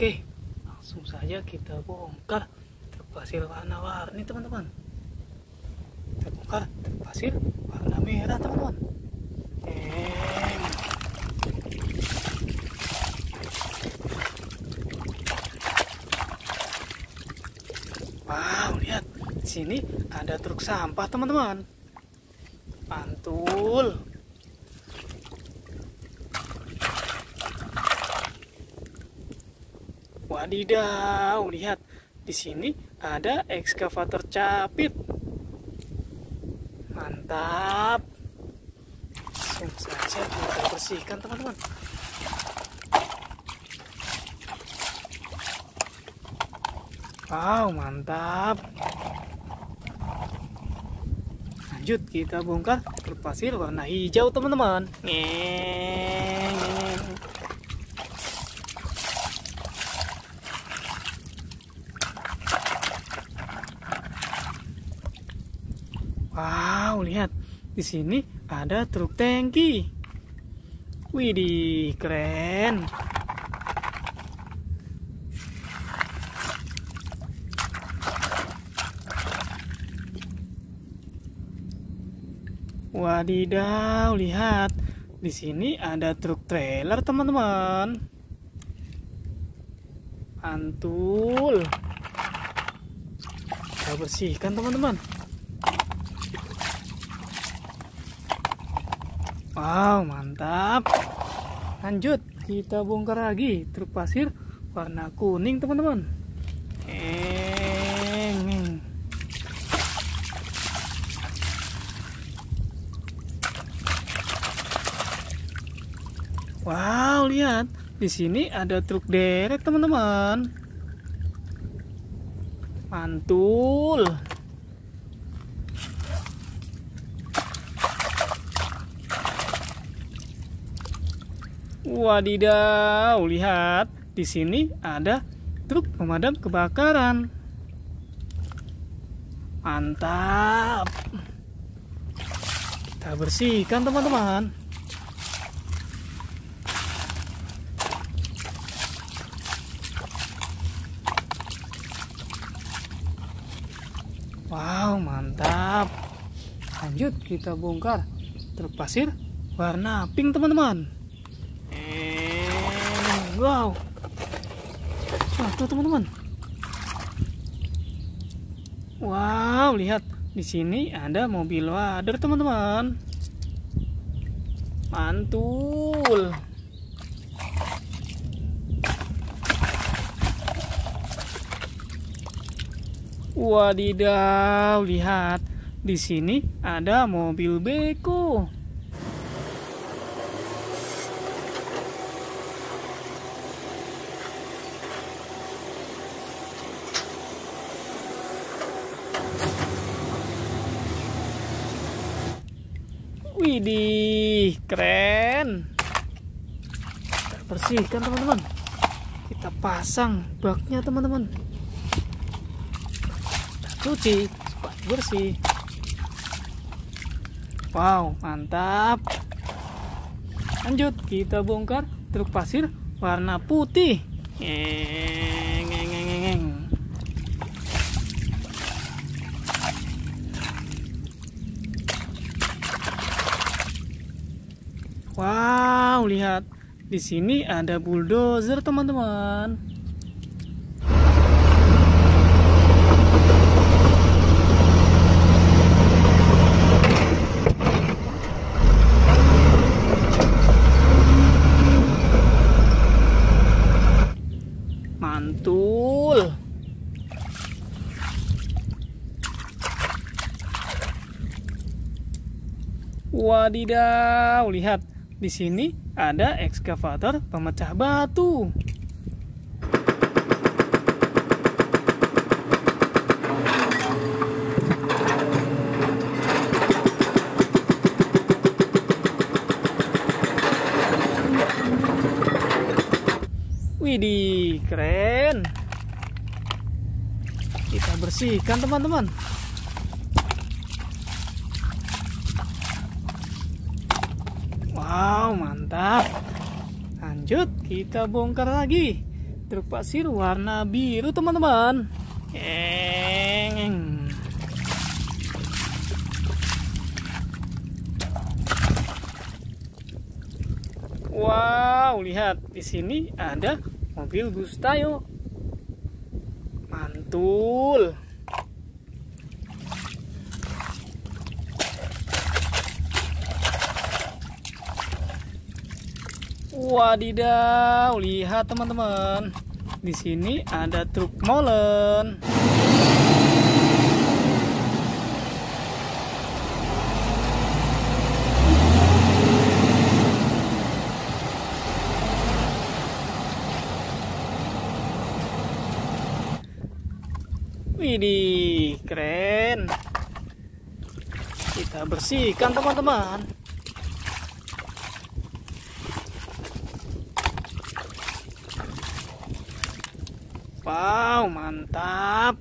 Oke, langsung saja kita bongkar truk pasir warna-warni teman-teman. Kita bongkar truk pasir warna merah teman-teman. Wow, lihat. Di sini ada truk sampah, teman-teman. Pantul. Wadidaw, lihat. Di sini ada ekskavator capit. Mantap. Langsung saja kita bersihkan, teman-teman. Wow, mantap. Lanjut kita bongkar truk pasir warna hijau, teman-teman. Ngeng. Wow, lihat. Di sini ada truk tangki. Widih, keren. Wadidaw, lihat. Di sini ada truk trailer, teman-teman. Mantul. Kita bersihkan, teman-teman. Wow, mantap. Lanjut, kita bongkar lagi truk pasir warna kuning, teman-teman. Wow, lihat. Di sini ada truk derek, teman-teman. Mantul. Wadidaw, lihat. Di sini ada truk pemadam kebakaran. Mantap. Kita bersihkan, teman-teman. Wow, mantap. Lanjut kita bongkar truk pasir warna pink, teman-teman. Wow. Satu, teman-teman. Wow, lihat. Di sini ada mobil wader, teman-teman. Mantul. Wadidaw, lihat. Di sini ada mobil beko. Widih, keren. Kita bersihkan teman-teman. Kita pasang baknya teman-teman. Cuci bersih. Wow, mantap. Lanjut, kita bongkar truk pasir warna putih. Ngeng, ngeng, ngeng, ngeng. Wow, lihat. Di sini ada bulldozer, teman-teman. Mantul. Wadidaw, lihat. Di sini ada ekskavator pemecah batu. Widih, keren. Kita bersihkan, teman-teman. Wow, mantap. Lanjut, kita bongkar lagi truk pasir warna biru teman-teman. Wow, lihat di sini ada mobil Gustayo. Mantul. Wadidaw, lihat teman-teman. Di sini ada truk molen. Widih, keren. Kita bersihkan teman-teman. Wow, mantap.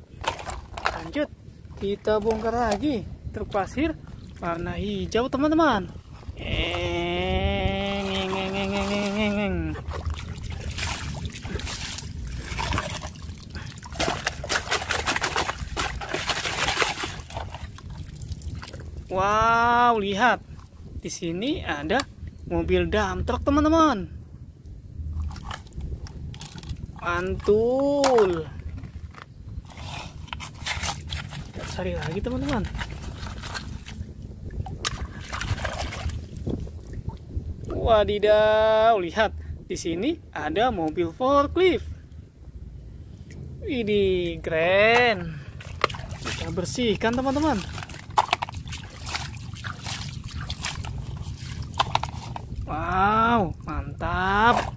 Lanjut, kita bongkar lagi truk pasir warna hijau, teman-teman. Wow, lihat. Di sini ada mobil dump truck, teman-teman mantul kita cari lagi teman-teman. Wadidaw lihat di sini ada mobil forklift. Ini keren. Kita bersihkan teman-teman. Wow mantap